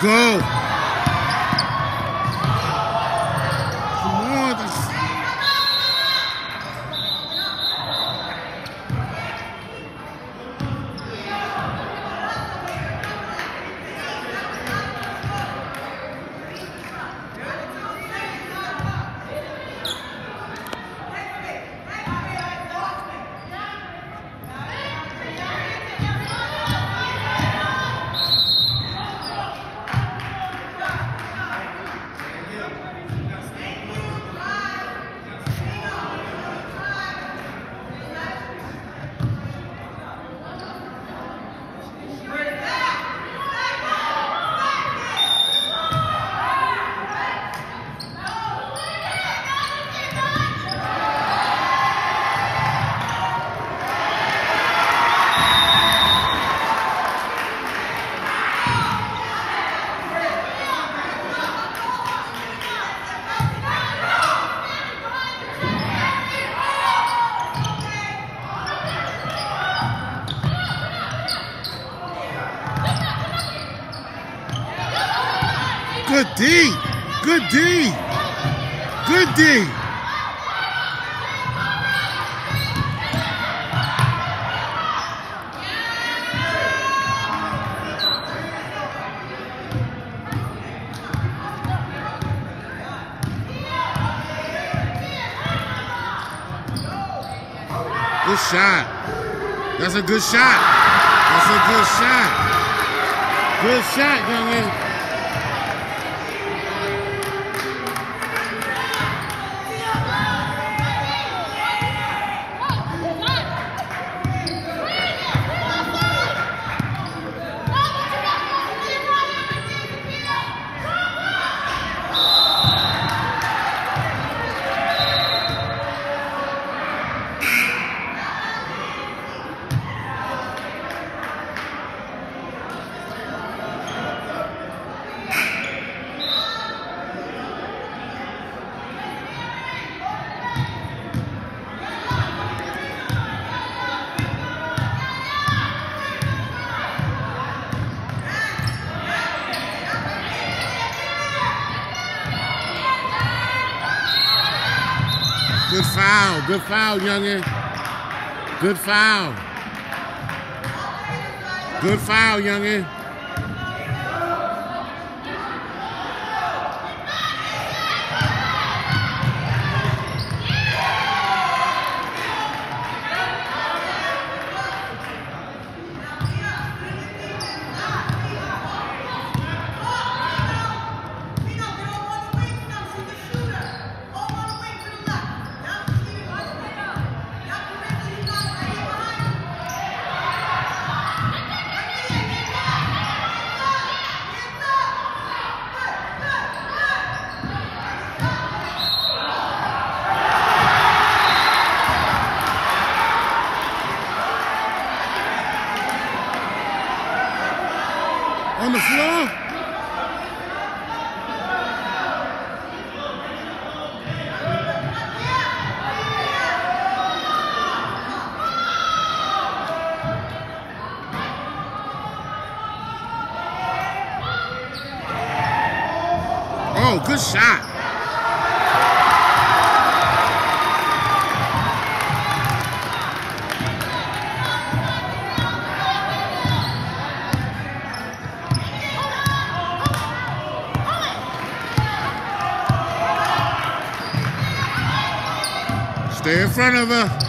Go. Come on. That's... Good D. Good D. Good D. Good shot. That's a good shot. That's a good shot. Good shot, young man. Good foul, youngin. Good foul. Good foul, youngin. Good shot. Stay in front of her.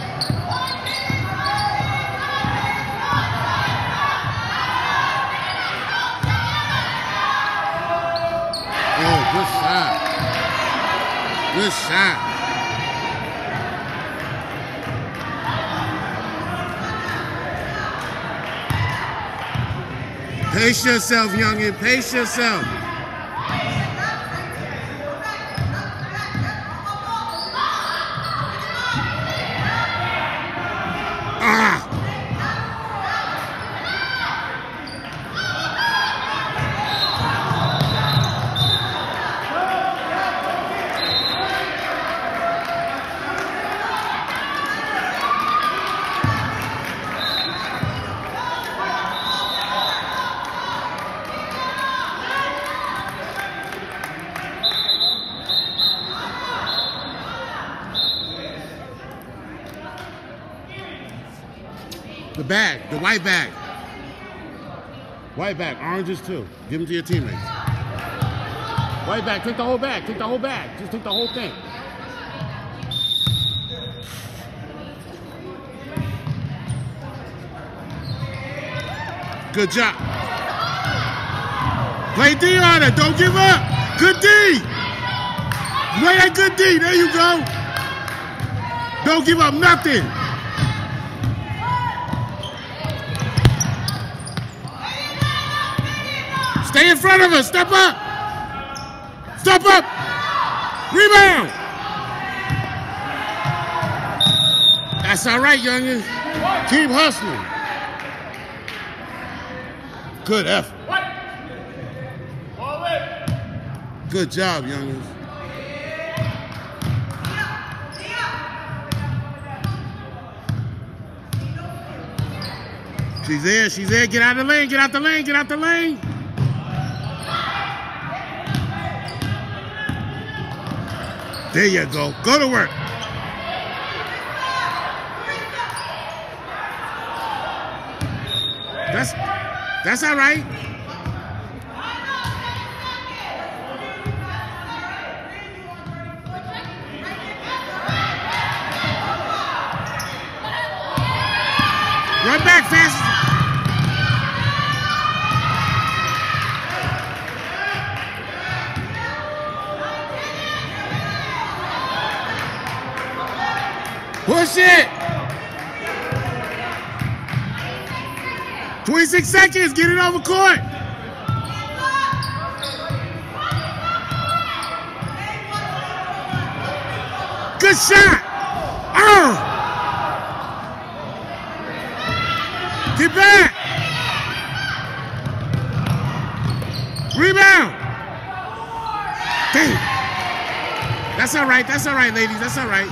Good shot. Pace yourself, youngin. Pace yourself. Ah! The bag, the white bag. White bag, oranges too. Give them to your teammates. White bag, take the whole bag, take the whole bag. Just take the whole thing. Good job. Play D on it, don't give up. Good D. Play that good D, there you go. Don't give up nothing. Stay in front of us. Step up. Step up. Rebound. That's all right, youngin. Keep hustling. Good effort. Good job, youngins. She's there. She's there. Get out of the lane. Get out the lane. Get out the lane. There you go. Go to work. That's that's all right. Run back fast. 26 seconds. Get it over court. Good shot. Oh. Get back. Rebound. That's all right. That's all right, ladies. That's all right.